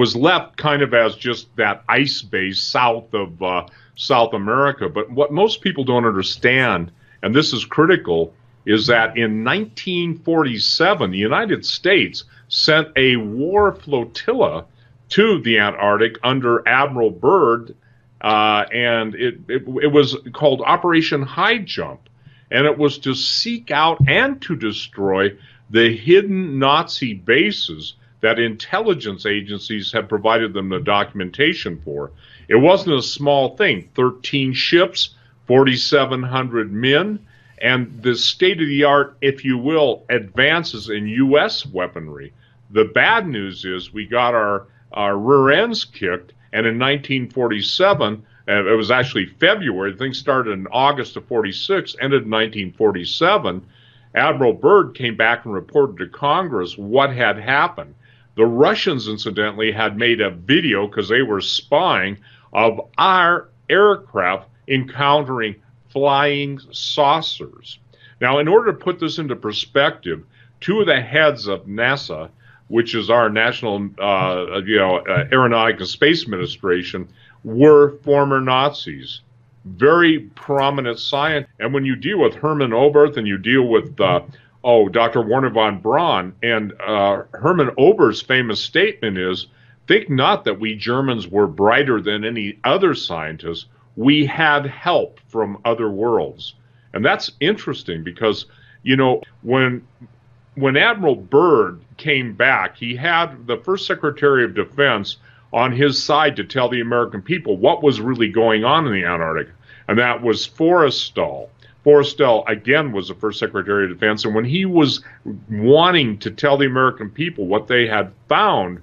was left kind of as just that ice base south of uh, South America. But what most people don't understand, and this is critical, is that in 1947, the United States sent a war flotilla to the Antarctic under Admiral Byrd, uh, and it, it, it was called Operation High Jump, and it was to seek out and to destroy the hidden Nazi bases that intelligence agencies had provided them the documentation for. It wasn't a small thing 13 ships, 4,700 men, and the state of the art, if you will, advances in U.S. weaponry. The bad news is we got our, our rear ends kicked, and in 1947, uh, it was actually February, things started in August of 46, ended in 1947. Admiral Byrd came back and reported to Congress what had happened. The Russians, incidentally, had made a video because they were spying of our aircraft encountering flying saucers. Now, in order to put this into perspective, two of the heads of NASA, which is our national, uh, you know, uh, aeronautic and space administration, were former Nazis, very prominent scientists. And when you deal with Hermann Oberth and you deal with uh, oh, Dr. Wernher von Braun. And uh, Hermann Oberth's famous statement is think not that we Germans were brighter than any other scientists. We had help from other worlds. And that's interesting because, you know, when when Admiral Byrd came back, he had the first Secretary of Defense on his side to tell the American people what was really going on in the Antarctic, and that was Forrestal. Forrestal again was the first Secretary of Defense, and when he was wanting to tell the American people what they had found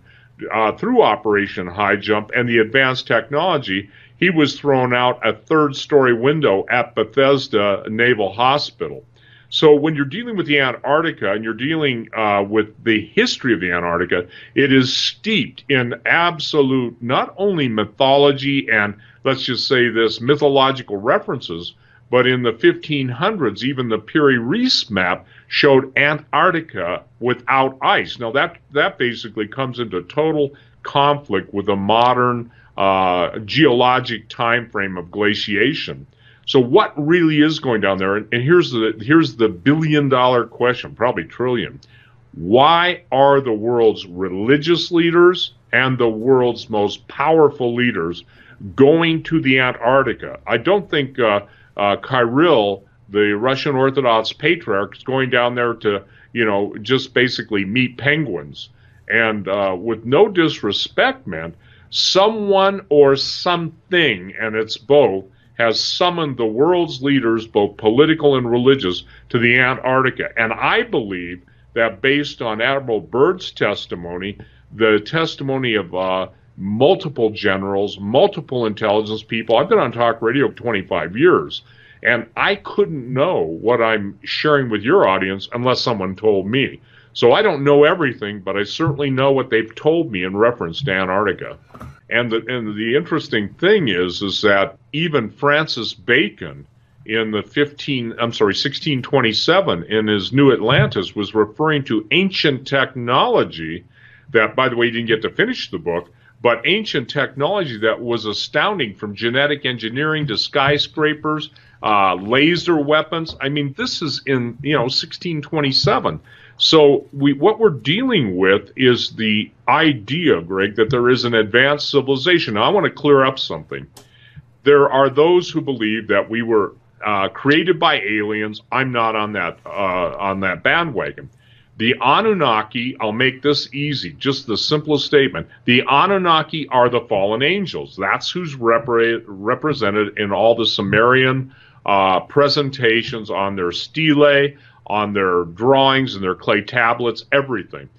uh, through Operation High Jump and the advanced technology, he was thrown out a third-story window at Bethesda Naval Hospital. So when you're dealing with the Antarctica and you're dealing uh, with the history of the Antarctica, it is steeped in absolute not only mythology and let's just say this mythological references, but in the 1500s, even the Piri Reis map showed Antarctica without ice. Now that that basically comes into total conflict with the modern uh, geologic time frame of glaciation. So what really is going down there? And, and here's the here's the billion dollar question, probably trillion. Why are the world's religious leaders and the world's most powerful leaders going to the Antarctica? I don't think uh, uh, Kirill, the Russian Orthodox patriarch, is going down there to, you know, just basically meet penguins. And uh, with no disrespect, man, someone or something, and it's both, has summoned the world's leaders, both political and religious, to the Antarctica. And I believe that based on Admiral Byrd's testimony, the testimony of uh, multiple generals, multiple intelligence people. I've been on talk radio 25 years, and I couldn't know what I'm sharing with your audience unless someone told me. So I don't know everything, but I certainly know what they've told me in reference to Antarctica. And the, and the interesting thing is, is that even Francis Bacon in the 15, I'm sorry, 1627 in his New Atlantis was referring to ancient technology that, by the way, he didn't get to finish the book, but ancient technology that was astounding from genetic engineering to skyscrapers, uh, laser weapons. I mean, this is in, you know, 1627. So we, what we're dealing with is the idea, Greg, that there is an advanced civilization. Now, I want to clear up something. There are those who believe that we were uh, created by aliens. I'm not on that uh, on that bandwagon. The Anunnaki, I'll make this easy, just the simplest statement. The Anunnaki are the fallen angels. That's who's repre- represented in all the Sumerian uh, presentations on their stele, on their drawings and their clay tablets, everything.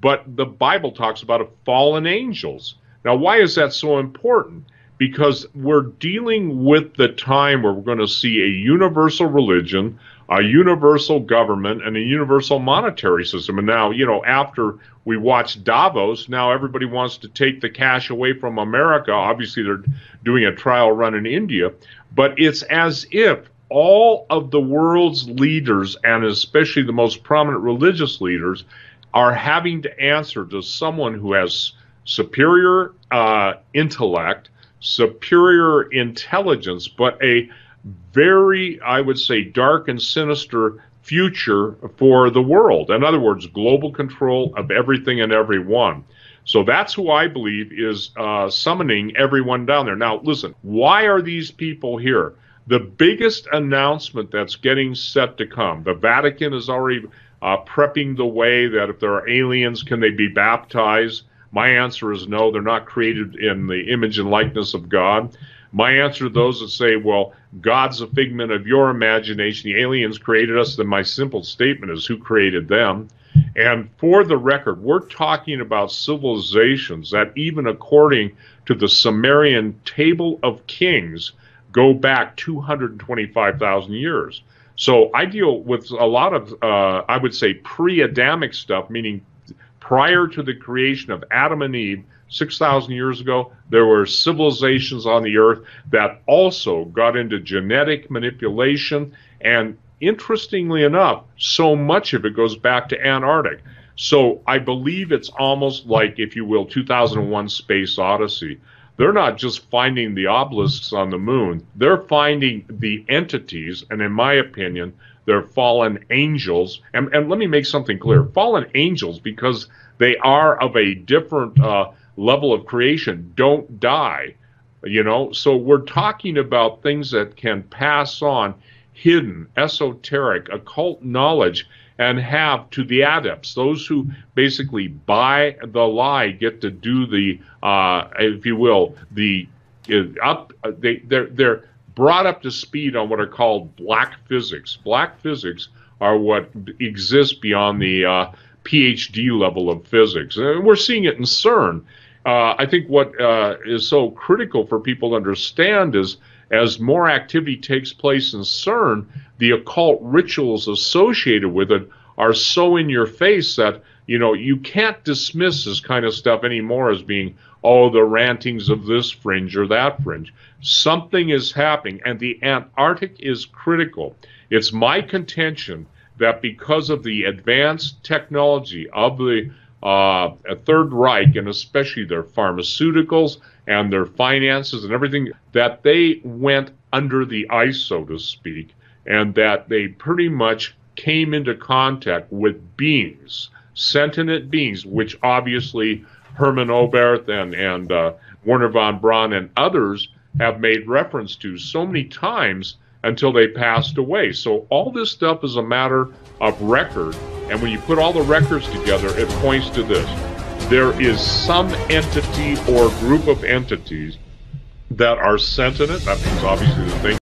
But the Bible talks about fallen angels. Now, why is that so important? Because we're dealing with the time where we're going to see a universal religion a universal government and a universal monetary system. And now, you know, after we watched Davos, now everybody wants to take the cash away from America. Obviously, they're doing a trial run in India, but it's as if all of the world's leaders, and especially the most prominent religious leaders, are having to answer to someone who has superior uh, intellect, superior intelligence, but a very, I would say, dark and sinister future for the world. In other words, global control of everything and everyone. So that's who I believe is uh, summoning everyone down there. Now, listen, why are these people here? The biggest announcement that's getting set to come, the Vatican is already uh, prepping the way that if there are aliens, can they be baptized? My answer is no, they're not created in the image and likeness of God. My answer to those that say, well, God's a figment of your imagination, the aliens created us, then my simple statement is who created them? And for the record, we're talking about civilizations that, even according to the Sumerian Table of Kings, go back 225,000 years. So I deal with a lot of, uh, I would say, pre Adamic stuff, meaning prior to the creation of Adam and Eve, 6,000 years ago, there were civilizations on the earth that also got into genetic manipulation. And interestingly enough, so much of it goes back to Antarctic. So I believe it's almost like, if you will, 2001 Space Odyssey. They're not just finding the obelisks on the moon, they're finding the entities, and in my opinion, they're fallen angels. And, and let me make something clear fallen angels, because they are of a different uh, level of creation don't die. You know, so we're talking about things that can pass on hidden, esoteric, occult knowledge and have to the adepts, those who basically buy the lie, get to do the, uh, if you will, the uh, up. Uh, they they're they're brought up to speed on what are called black physics. Black physics are what exists beyond the uh, PhD level of physics, and we're seeing it in CERN. Uh, I think what uh, is so critical for people to understand is as more activity takes place in CERN, the occult rituals associated with it are so in your face that you know you can't dismiss this kind of stuff anymore as being oh the rantings of this fringe or that fringe. Something is happening, and the Antarctic is critical. It's my contention that because of the advanced technology of the uh, Third Reich, and especially their pharmaceuticals and their finances and everything, that they went under the ice, so to speak, and that they pretty much came into contact with beings, sentient beings, which obviously Hermann Oberth and, and uh, Wernher von Braun and others have made reference to so many times until they passed away. So all this stuff is a matter of record. And when you put all the records together, it points to this. There is some entity or group of entities that are sentient. That means obviously the thing